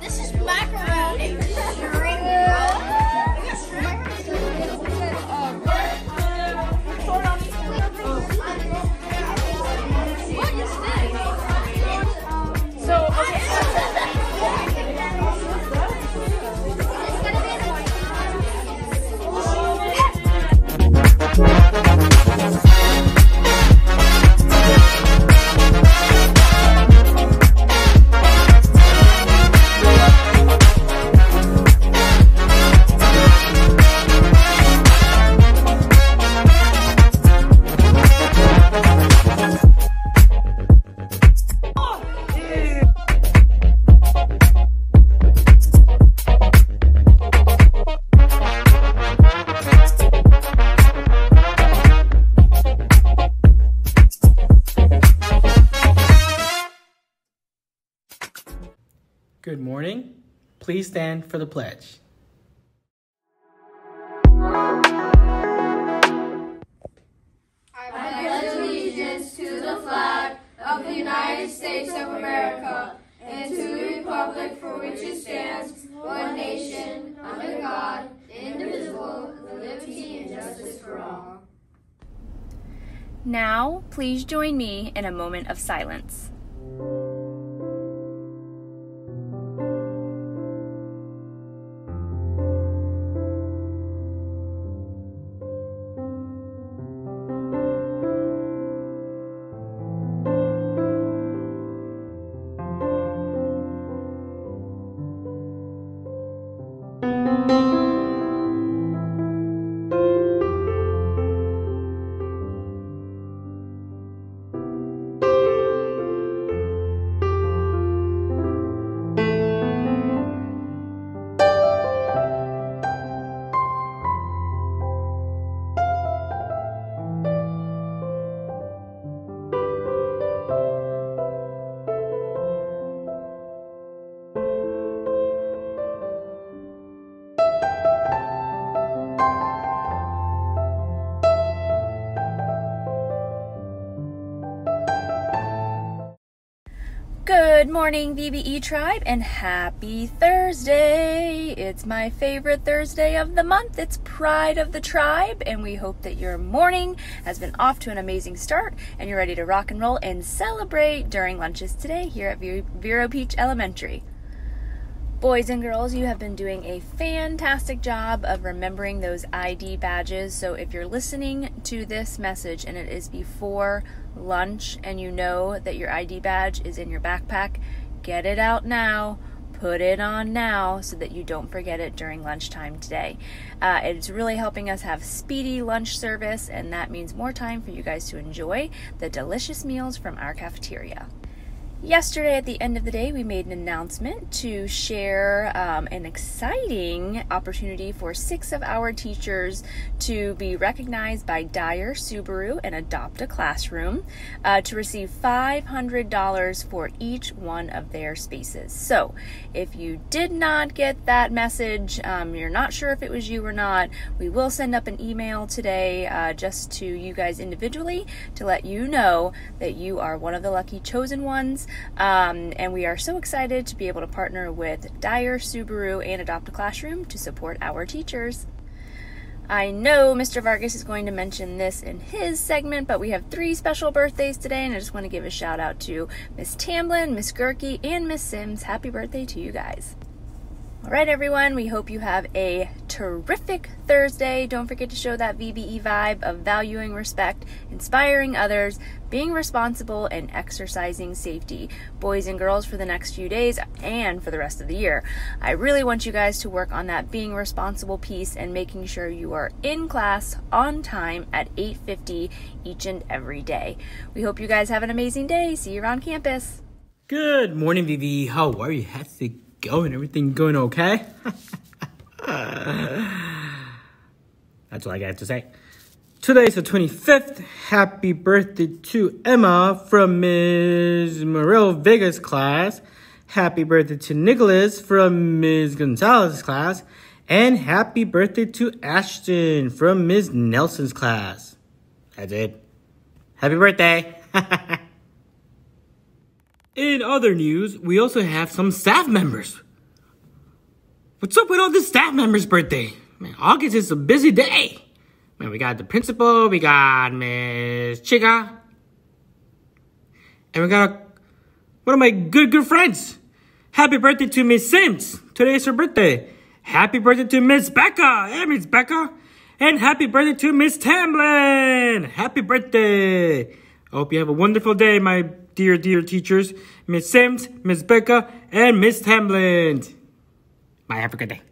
This is Good morning. Please stand for the pledge. I pledge allegiance to the flag of the United States of America and to the republic for which it stands, one nation, under God, indivisible, with liberty and justice for all. Now, please join me in a moment of silence. Good morning, VBE tribe, and happy Thursday! It's my favorite Thursday of the month. It's Pride of the Tribe, and we hope that your morning has been off to an amazing start and you're ready to rock and roll and celebrate during lunches today here at Vero Beach Elementary. Boys and girls, you have been doing a fantastic job of remembering those ID badges. So, if you're listening to this message and it is before lunch and you know that your ID badge is in your backpack, get it out now. Put it on now so that you don't forget it during lunchtime today. Uh, it's really helping us have speedy lunch service, and that means more time for you guys to enjoy the delicious meals from our cafeteria. Yesterday, at the end of the day, we made an announcement to share um, an exciting opportunity for six of our teachers to be recognized by Dyer Subaru and Adopt a Classroom uh, to receive $500 for each one of their spaces. So, if you did not get that message, um, you're not sure if it was you or not, we will send up an email today uh, just to you guys individually to let you know that you are one of the lucky chosen ones. Um, and we are so excited to be able to partner with Dyer, Subaru, and Adopt a Classroom to support our teachers. I know Mr. Vargas is going to mention this in his segment, but we have three special birthdays today, and I just want to give a shout out to Miss Tamblin, Miss Gurkey, and Miss Sims. Happy birthday to you guys. All right, everyone, we hope you have a terrific Thursday. Don't forget to show that VBE vibe of valuing respect, inspiring others, being responsible, and exercising safety, boys and girls, for the next few days and for the rest of the year. I really want you guys to work on that being responsible piece and making sure you are in class on time at 8:50 each and every day. We hope you guys have an amazing day. See you around campus. Good morning, VBE. How are you? How's it going? Everything going okay? That's all I got to say. Today's the 25th. Happy birthday to Emma from Ms. Morel Vega's class. Happy birthday to Nicholas from Ms. Gonzalez's class. And happy birthday to Ashton from Ms. Nelson's class. That's it. Happy birthday. In other news, we also have some staff members. What's up with all the staff members' birthday? Man, August is a busy day. Man, we got the principal, we got Miss Chica, and we got one of my good, good friends. Happy birthday to Miss Sims. Today is her birthday. Happy birthday to Miss Becca. Hey, Miss Becca. And happy birthday to Miss Tamlin. Happy birthday. I hope you have a wonderful day, my dear, dear teachers, Miss Sims, Miss Becca, and Miss Tamlin. Bye. Have a good day.